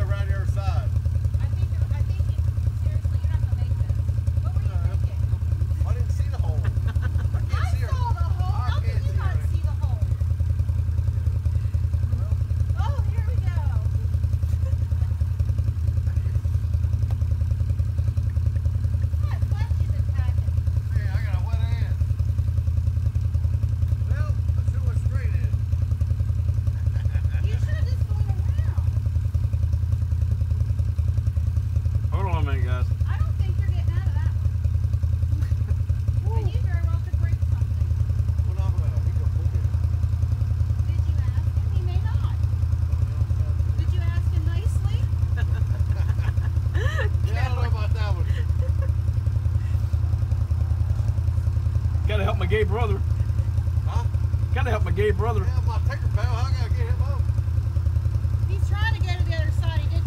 go right here. help my gay brother. Huh? Gotta help my gay brother. Yeah, my pal. I gotta get him up. He's trying to go to the other side.